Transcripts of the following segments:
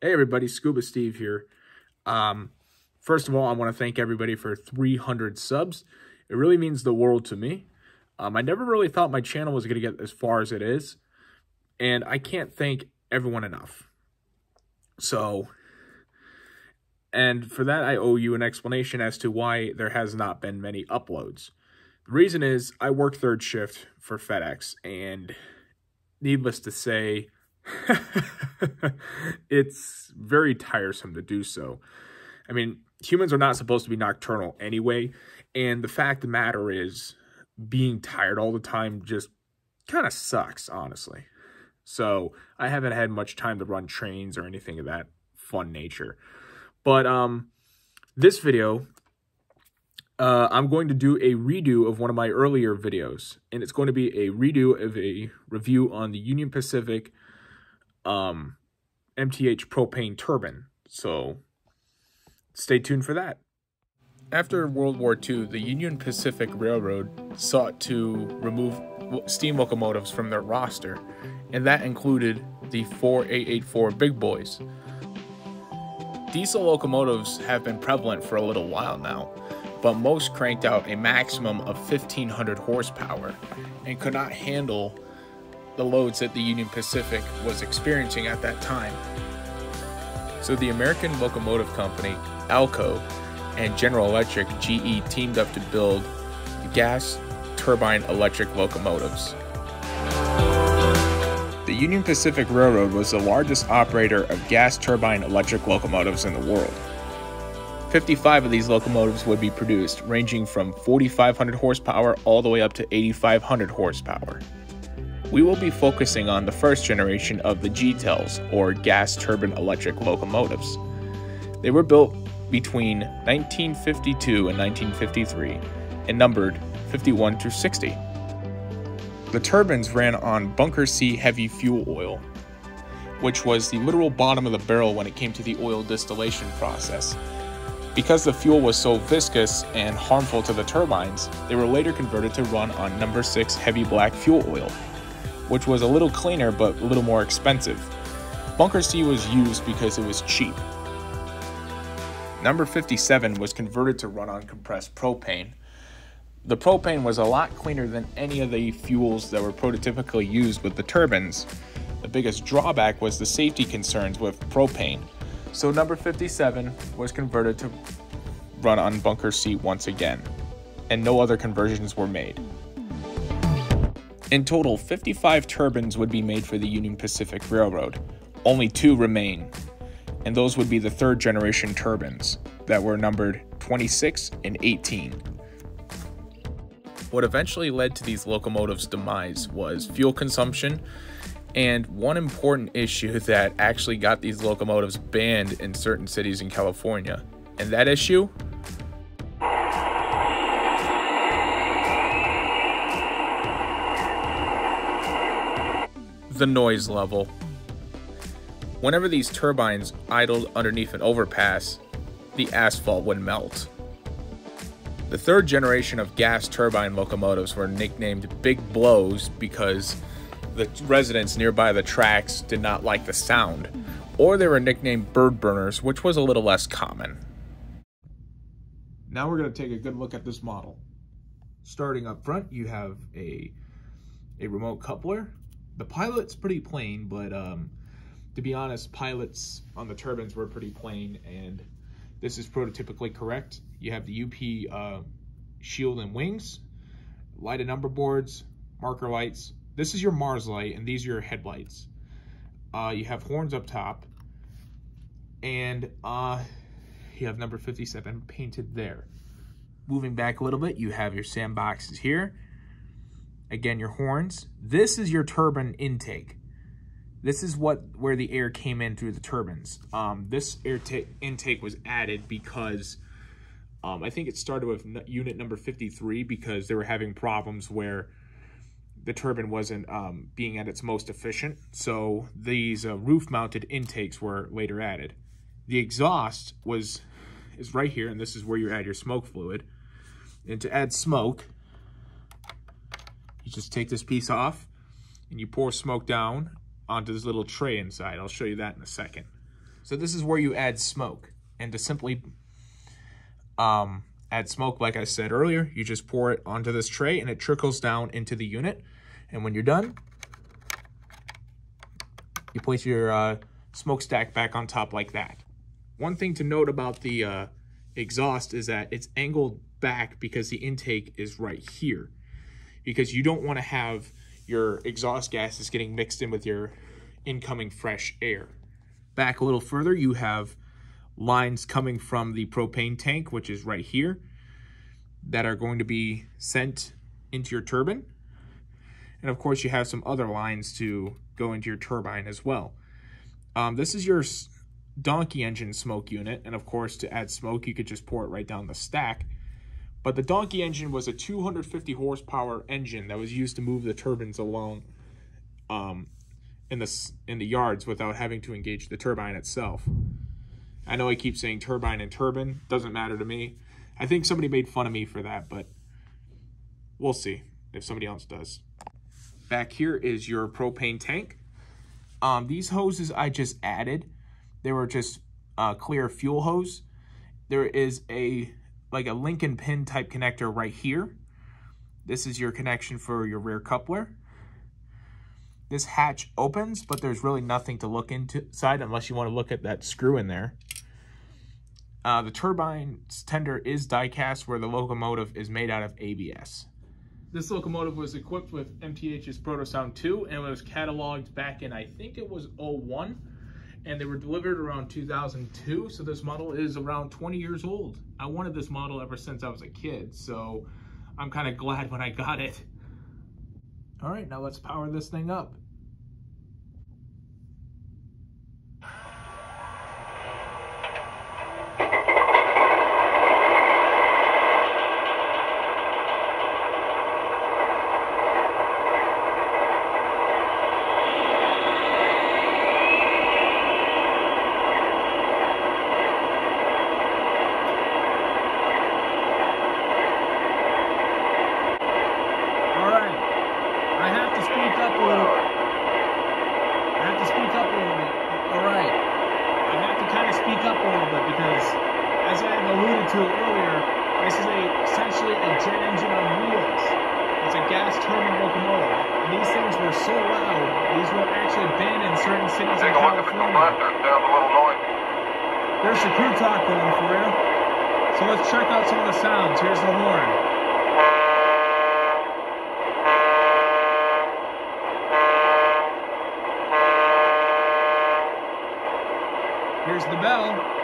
Hey everybody, Scuba Steve here. Um, first of all, I want to thank everybody for 300 subs. It really means the world to me. Um, I never really thought my channel was going to get as far as it is, and I can't thank everyone enough. So, and for that, I owe you an explanation as to why there has not been many uploads. The reason is I work third shift for FedEx, and needless to say, it's very tiresome to do so. I mean, humans are not supposed to be nocturnal anyway, and the fact of the matter is, being tired all the time just kind of sucks, honestly. So I haven't had much time to run trains or anything of that fun nature. But um, this video, uh, I'm going to do a redo of one of my earlier videos, and it's going to be a redo of a review on the Union Pacific um, MTH propane turbine. So stay tuned for that. After World War II, the Union Pacific Railroad sought to remove steam locomotives from their roster, and that included the 4884 Big Boys. Diesel locomotives have been prevalent for a little while now, but most cranked out a maximum of 1500 horsepower and could not handle the loads that the Union Pacific was experiencing at that time. So the American Locomotive Company, ALCO, and General Electric GE teamed up to build gas turbine electric locomotives. The Union Pacific Railroad was the largest operator of gas turbine electric locomotives in the world. 55 of these locomotives would be produced, ranging from 4,500 horsepower all the way up to 8,500 horsepower we will be focusing on the first generation of the GTELs, or gas turbine electric locomotives. They were built between 1952 and 1953 and numbered 51 through 60. The turbines ran on bunker C heavy fuel oil, which was the literal bottom of the barrel when it came to the oil distillation process. Because the fuel was so viscous and harmful to the turbines, they were later converted to run on number 6 heavy black fuel oil, which was a little cleaner but a little more expensive. Bunker C was used because it was cheap. Number 57 was converted to run on compressed propane. The propane was a lot cleaner than any of the fuels that were prototypically used with the turbines. The biggest drawback was the safety concerns with propane. So number 57 was converted to run on bunker C once again, and no other conversions were made. In total, 55 turbines would be made for the Union Pacific Railroad. Only two remain, and those would be the third generation turbines that were numbered 26 and 18. What eventually led to these locomotives' demise was fuel consumption, and one important issue that actually got these locomotives banned in certain cities in California. And that issue the noise level. Whenever these turbines idled underneath an overpass, the asphalt would melt. The third generation of gas turbine locomotives were nicknamed Big Blows because the residents nearby the tracks did not like the sound, or they were nicknamed bird burners, which was a little less common. Now we're going to take a good look at this model. Starting up front, you have a, a remote coupler the pilot's pretty plain, but um, to be honest, pilots on the turbines were pretty plain, and this is prototypically correct. You have the UP uh, shield and wings, light and number boards, marker lights. This is your Mars light, and these are your headlights. Uh, you have horns up top, and uh, you have number 57 painted there. Moving back a little bit, you have your sandboxes here Again, your horns. This is your turbine intake. This is what where the air came in through the turbines. Um, this air intake was added because um, I think it started with unit number 53 because they were having problems where the turbine wasn't um, being at its most efficient. So these uh, roof-mounted intakes were later added. The exhaust was is right here, and this is where you add your smoke fluid. And to add smoke, you just take this piece off and you pour smoke down onto this little tray inside. I'll show you that in a second. So this is where you add smoke. And to simply um, add smoke, like I said earlier, you just pour it onto this tray and it trickles down into the unit. And when you're done, you place your uh, smokestack back on top like that. One thing to note about the uh, exhaust is that it's angled back because the intake is right here. Because you don't want to have your exhaust gases getting mixed in with your incoming fresh air. Back a little further, you have lines coming from the propane tank, which is right here, that are going to be sent into your turbine. And of course, you have some other lines to go into your turbine as well. Um, this is your donkey engine smoke unit. And of course, to add smoke, you could just pour it right down the stack. But the donkey engine was a 250 horsepower engine that was used to move the turbines along um, in the in the yards without having to engage the turbine itself. I know I keep saying turbine and turbine, doesn't matter to me. I think somebody made fun of me for that, but we'll see if somebody else does. Back here is your propane tank. Um, these hoses I just added, they were just uh, clear fuel hose. There is a like a and pin type connector right here. This is your connection for your rear coupler. This hatch opens, but there's really nothing to look inside unless you want to look at that screw in there. Uh, the turbine's tender is die-cast where the locomotive is made out of ABS. This locomotive was equipped with MTH's Protosound 2 and was cataloged back in, I think it was 01 and they were delivered around 2002. So this model is around 20 years old. I wanted this model ever since I was a kid, so I'm kind of glad when I got it. All right, now let's power this thing up. to it earlier, this is a essentially a jet engine on wheels. It's a gas turbine locomotive. And these things were so loud, these were actually banned in certain cities There's the crew talk going for you. So let's check out some of the sounds. Here's the horn. Here's the bell.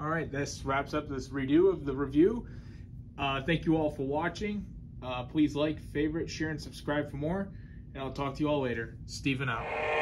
All right, this wraps up this redo of the review. Uh, thank you all for watching. Uh, please like, favorite, share, and subscribe for more. And I'll talk to you all later. Steven out.